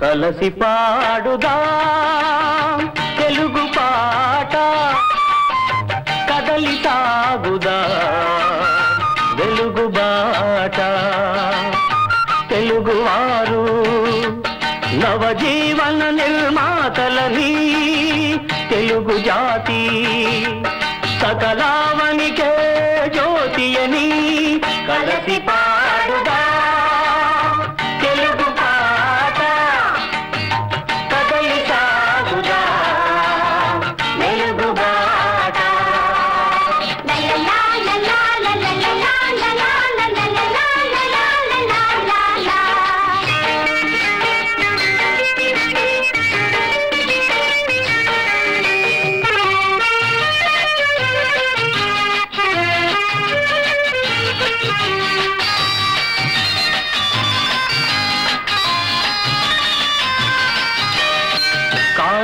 కలసి పాడుదా తెలుగు పాట కదలి తాగుదా వెలుగు బాట తెలుగువారు నవజీవన నిర్మాతలని తెలుగు జాతి సకలావనికే జ్యోతియని కలసి పాడుదా.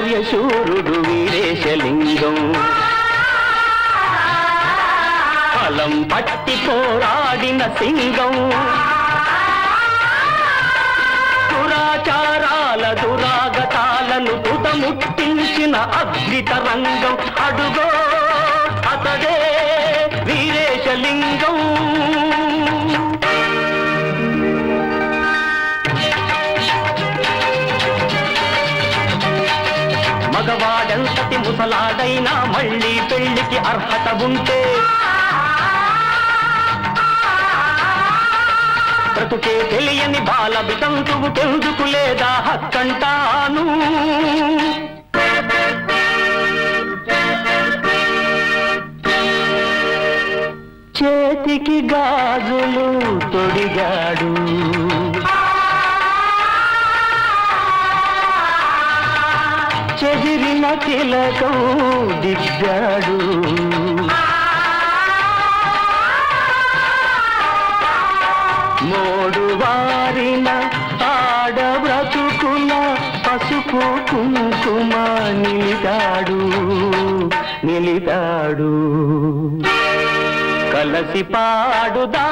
కార్యశూరుడు వీరేశలింగం. ఫలం పట్టి పోరాడిన సింగం. దురాచారాల దురాగతాలను తుదముట్టించిన అద్భుత రంగం అడుగో అతడే వీరేశలింగం. మగవాడెంతటి ముసలాడైనా మళ్ళీ పెళ్ళికి అర్హత ఉంటే బ్రతుకే తెలియని బాల వితంతువు కెందుకు లేదా హక్కంటాను? చేతికి గాజులు తొడిగాడు. చెదిరిన తిలకం దిద్దాడు. మోడు వారిన ఆడ బ్రతుకుల పసుపు కుంకుమ నిలిదాడు నిలిదాడు కలసి పాడుదా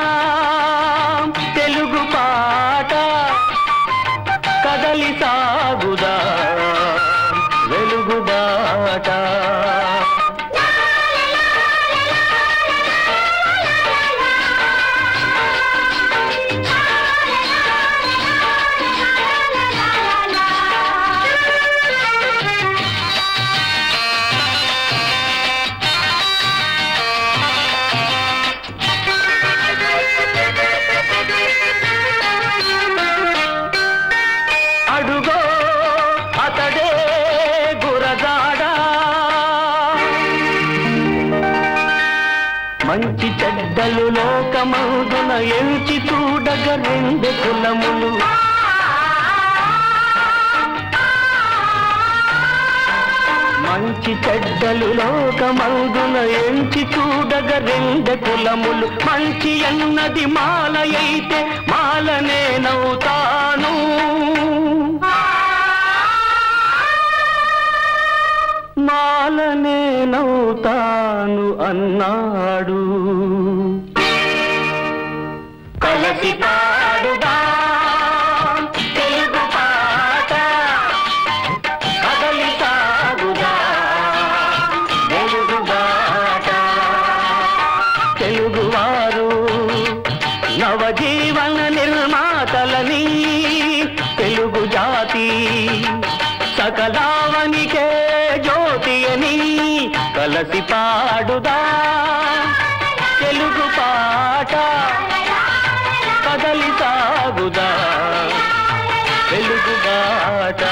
మంచి చెడ్డలు లోకమందున ఎంచి చూడగ రెండు కులములు. మంచి చెడ్డలు లోకమందున ఎంచి చూడగ రెండు కులములు. మంచి అన్నది మాల అయితే మాలనే నవ్వుతాను. మాల నేనవుతాను అన్నాడు. కలసి అలసి పాడుదా. తెలుగు పాట కదలి తాగుదా. తెలుగు పాట.